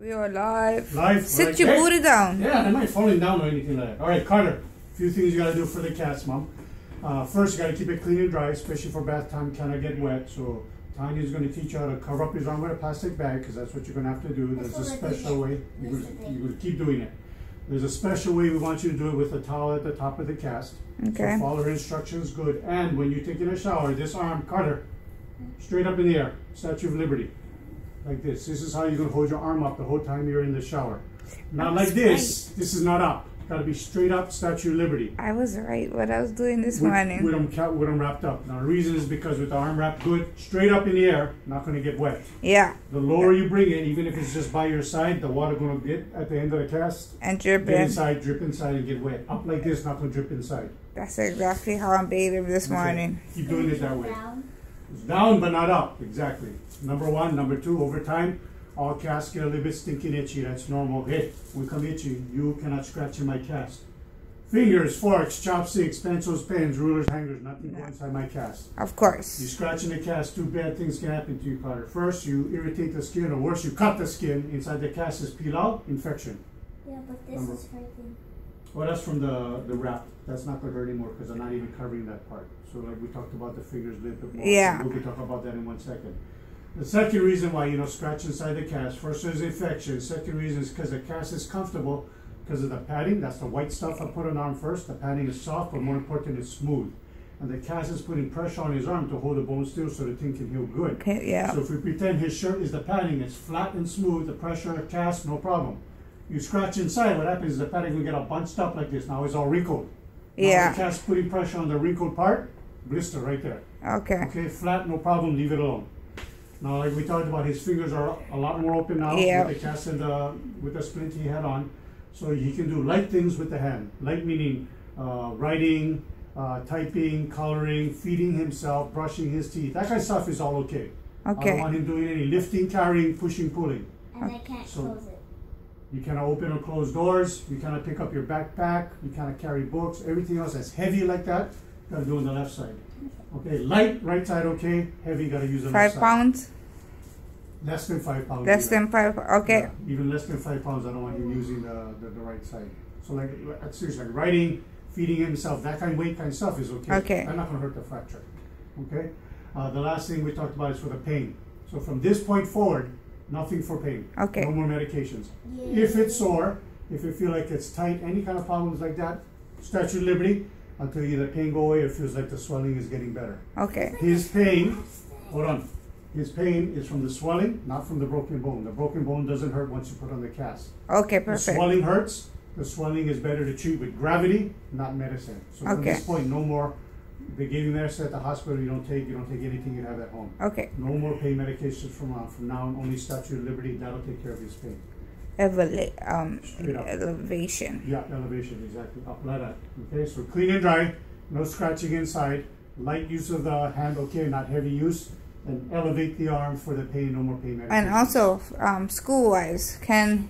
We are live. Live. Sit right your there. booty down. Yeah, am might falling down or anything like that. All right, Carter. A few things you gotta do for the cats, mom. Uh, first, you gotta keep it clean and dry, especially for bath time. Cannot get wet. So Tanya's gonna teach you how to cover up his arm with a plastic bag, because that's what you're gonna have to do. There's a That's what I did. special way. You're gonna, what I did. you're gonna keep doing it. There's a special way we want you to do it with a towel at the top of the cast. Okay. So follow her instructions good. And when you're taking a shower, this arm, Carter, straight up in the air, Statue of Liberty. Like this. This is how you're gonna hold your arm up the whole time you're in the shower. Not like this. This is not up. Gotta be straight up, Statue of Liberty. I was right what I was doing this With, morning. with them, ca- with them wrapped up. Now the reason is because with the arm wrapped good, straight up in the air, not gonna get wet. yeah, The lower you bring it, even if it's just by your side, the water gonna get at the end of the cast, and get dripping. inside, drip inside, and get wet. Up like this, not gonna drip inside. That's exactly how I'm bathing this Okay. morning. Keep doing it that way. Down. It's down but not up, exactly. Number one. Number two, over time, all casts get a little bit stinking itchy. That's normal. Hey, we come itchy. You cannot scratch in my cast. Fingers, forks, chopsticks, pencils, pens, rulers, hangers, nothing go inside my cast. Of course. You course. scratch in the cast, two bad things can happen to you, Carter. First, you irritate the skin, or worse, you cut the skin. Inside the cast is peel out, infection. Yeah, but this Number- is hurting. Well, that's from the, the wrap. That's not gonna hurt anymore because I'm not even covering that part. So like we talked about the fingers a little bit more. Yeah. We'll talk about that in one second. The second reason why, you know, scratch inside the cast, first is infection. Second reason is because the cast is comfortable because of the padding. That's the white stuff I put on arm first. The padding is soft, but more important, it's smooth. And the cast is putting pressure on his arm to hold the bone still so the thing can heal good. Okay, yeah. So if we pretend his shirt is the padding, it's flat and smooth, the pressure cast, no problem. You scratch inside, what happens is the padding will get all bunched up like this. Now it's all wrinkled. Now Yeah. the cast putting pressure on the wrinkled part, blister right there. Okay. Okay, flat, no problem, leave it alone. Now, like we talked about, his fingers are a lot more open now Yeah. with the cast and the with the splint he had on, so he can do light things with the hand. Light meaning uh, writing, uh, typing, coloring, feeding himself, brushing his teeth. That kind of stuff is all okay. Okay. I don't want him doing any lifting, carrying, pushing, pulling. And I can't So- close it. You cannot open or close doors. You cannot pick up your backpack. You cannot carry books. Everything else that's heavy like that, you gotta do on the left side. Okay, light, right side, okay. Heavy, gotta use the Five left side. pounds? Less than five pounds. Less than five. Okay. Yeah, even less than five pounds, I don't want him using the, the, the right side. So like, seriously, like writing, feeding himself, that kind of weight kind of stuff is okay. Okay. I'm not gonna hurt the fracture. Okay? Uh, the last thing we talked about is for the pain. So from this point forward, nothing for pain. Okay. No more medications. Yeah. If it's sore, if you feel like it's tight, any kind of problems like that, Statue of Liberty until either pain go away or feels like the swelling is getting better. Okay. His pain, hold on, his pain is from the swelling, not from the broken bone. The broken bone doesn't hurt once you put on the cast. Okay, perfect. The swelling hurts. The swelling is better to treat with gravity, not medicine. So from this point, no more. They gave you medicine at the hospital. You don't take. You don't take anything you have at home. Okay. No more pain medications from uh, from now on. Only Statue of Liberty. That'll take care of his pain. Evela- um, elevation. Yeah, elevation, exactly. Up that. Okay, so clean and dry, no scratching inside, light use of the hand, okay, not heavy use, and elevate the arm for the pain, no more pain medication. And also, um, school wise, can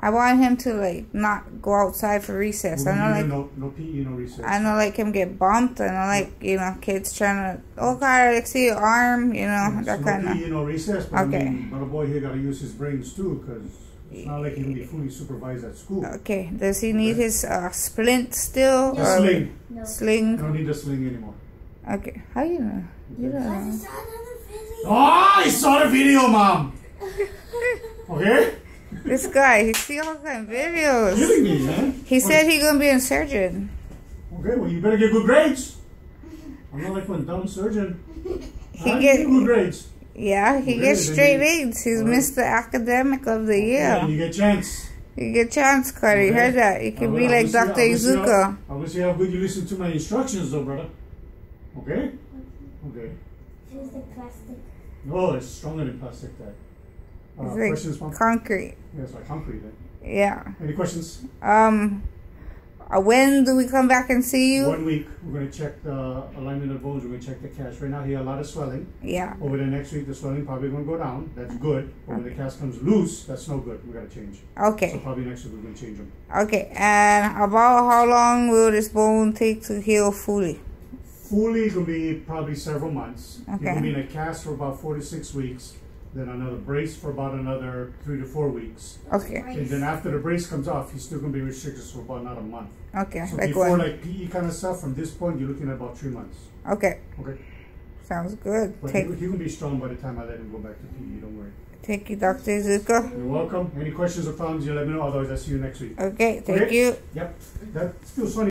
I want him to like not go outside for recess? I don't like no, no PE, no recess. I know, like him get bumped. I know, like you know, kids trying to oh god, like see your arm, you know, Yes, that no kind of. No PE, no recess, but Okay. I mean, but a boy here gotta use his brains too, because it's not like he can be fully supervised at school. Okay. Does he need his uh, splint still? The or sling, No. I Sling. don't need the sling anymore. Okay. How you know? You don't I know. saw another video. Oh, I saw the video, mom! Okay? This guy, he see all kind of videos. Kidding me, man. He said he gonna be a surgeon. Okay, well, you better get good grades. I'm not like one dumb surgeon. He Huh? get good grades. yeah, he Really? gets straight A's. He's Alright. Mr. Academic of the Yeah. Year. you get chance. You get chance, Carter. You Okay. heard that? You I can will- be like will see- I Dr. will see how- Izuka. I will see how good you listen to my instructions, though, brother. Okay? Okay. Here's the plastic. Oh, it's stronger than plastic. That. Uh, It's like concrete. Yeah, it's like concrete. Yeah. Any questions? Um. uh, when do we come back and see you? One week, we're going to check the alignment of bones. We're going to check the cast. Right now, he had a lot of swelling. Yeah. Over the next week, the swelling probably going to go down. That's good. But when the cast comes loose, that's no good. we got to change. Okay. So probably next week, we're going to change them. Okay. And about how long will this bone take to heal fully? Fully, going to be probably several months. You're going to be in a cast for about four to six weeks. Then another brace for about another three to four weeks. Okay. And then after the brace comes off, he's still gonna be restricted for about another month. Okay. So like before what? like PE kind of stuff, from this point, you're looking at about three months. Okay. Okay. Sounds good. But Take he, he will be strong by the time I let him go back to PE. Don't worry. take you, Doctor Izuka. You're welcome. Any questions or problems, you let me know. Otherwise, I'll see you next week. Okay. Thank Okay. you. Yep. That feels funny.